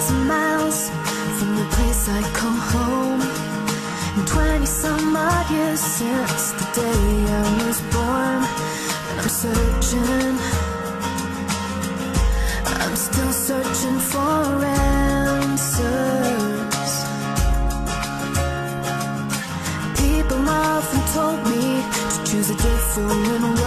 thousand miles from the place I call home. And twenty some odd years since the day I was born, and I'm searching. I'm still searching for answers. People often told me to choose a different way.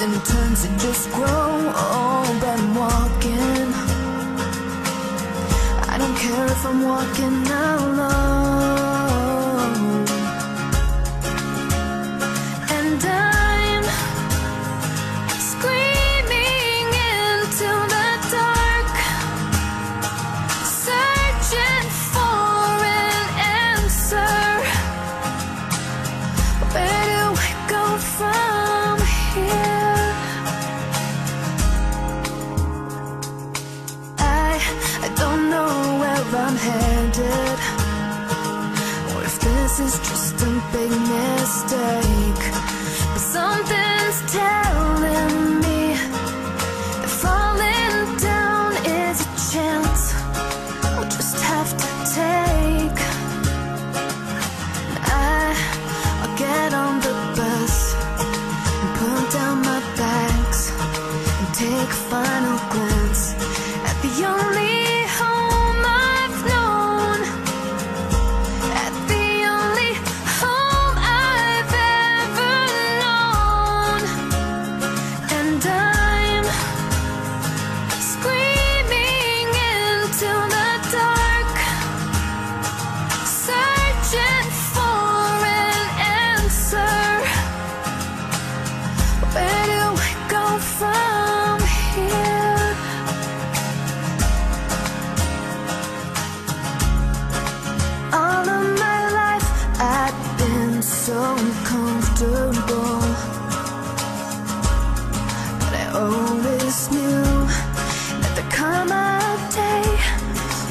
And and turns and just grow. old I'm walking. I don't care if I'm walking alone. Headed, or if this is just a big mistake. But something's telling me that falling down is a chance I'll just have to take. I, I'll get on the bus and put down my bags and take a final glance Always knew that there'd come a day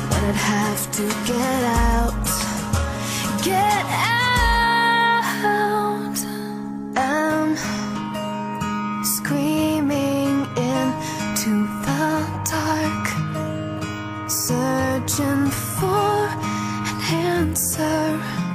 when I'd have to get out, get out. I'm screaming into the dark, searching for an answer.